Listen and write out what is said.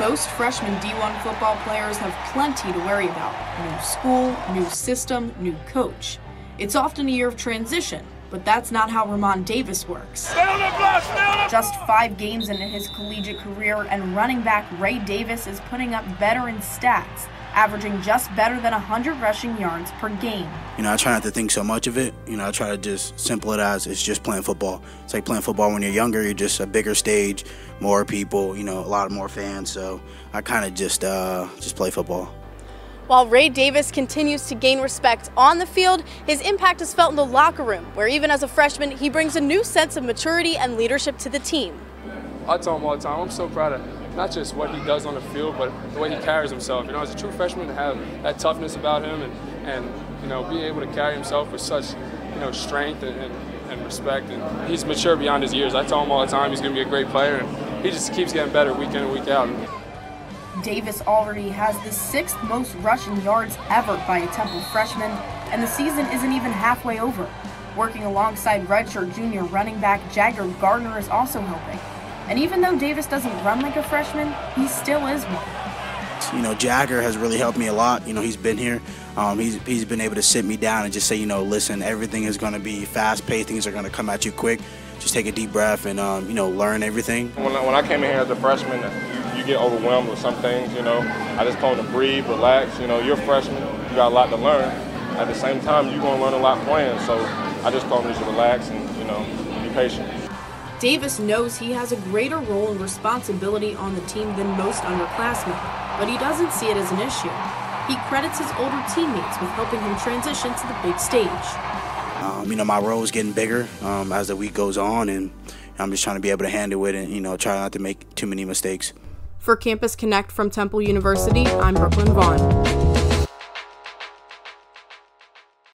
Most freshman D1 football players have plenty to worry about new school, new system, new coach. It's often a year of transition, but that's not how Re'Mahn Davis works. Just five games into his collegiate career, and running back Ray Davis is putting up veteran stats, averaging just better than 100 rushing yards per game. You know, I try not to think so much of it. You know, I try to just simple it as it's just playing football. It's like playing football when you're younger, you're just a bigger stage, more people, you know, a lot more fans. So I kind of just uh, just play football. While Ray Davis continues to gain respect on the field, his impact is felt in the locker room, where even as a freshman, he brings a new sense of maturity and leadership to the team. I tell him all the time, I'm so proud of not just what he does on the field, but the way he carries himself. You know, as a true freshman, to have that toughness about him and, and you know, be able to carry himself with such, you know, strength and, and, and respect. And he's mature beyond his years. I tell him all the time he's going to be a great player, and he just keeps getting better week in and week out. Davis already has the sixth most rushing yards ever by a Temple freshman, and the season isn't even halfway over. Working alongside redshirt junior running back Jager Gardner is also helping. And even though Davis doesn't run like a freshman, he still is one. You know, Jager has really helped me a lot. You know, he's been here. Um, he's, he's been able to sit me down and just say, you know, listen, everything is going to be fast paced. Things are going to come at you quick. Just take a deep breath and, um, you know, learn everything. When I, when I came in here as a freshman, you, you get overwhelmed with some things, you know. I just told him to breathe, relax. You know, you're a freshman. You got a lot to learn. At the same time, you're going to learn a lot playing. So I just told him to relax and, you know, be patient. Davis knows he has a greater role and responsibility on the team than most underclassmen, but he doesn't see it as an issue. He credits his older teammates with helping him transition to the big stage. Um, you know, my role is getting bigger um, as the week goes on, and I'm just trying to be able to handle it and, you know, try not to make too many mistakes. For Campus Connect from Temple University, I'm Brooklyn Vaughn.